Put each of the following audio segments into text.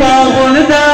باغونه دا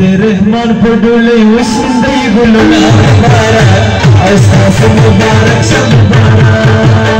الرحمن فدولي واسم بيقولوا لنا مبارك أساس مبارك شمبارك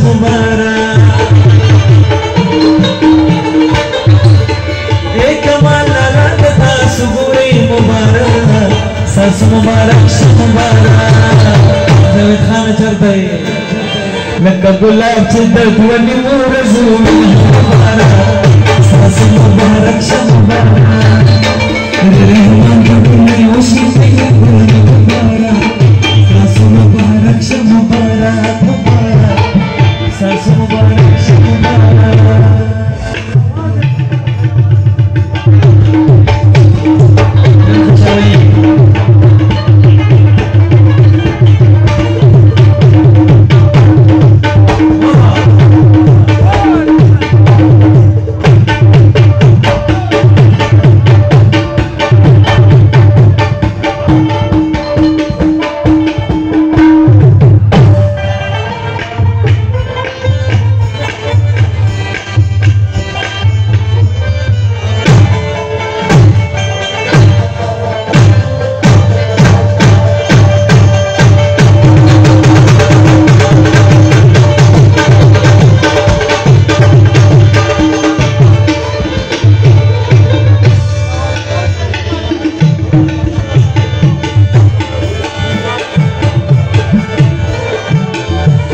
ساسو مبارک شو مبارک جاوید خان چرته لکه ګلاب چې د ژوندي مورزو مبارک ساسو مبارک شو مبارک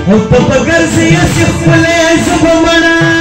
Un papá García se fue lejos, mamá.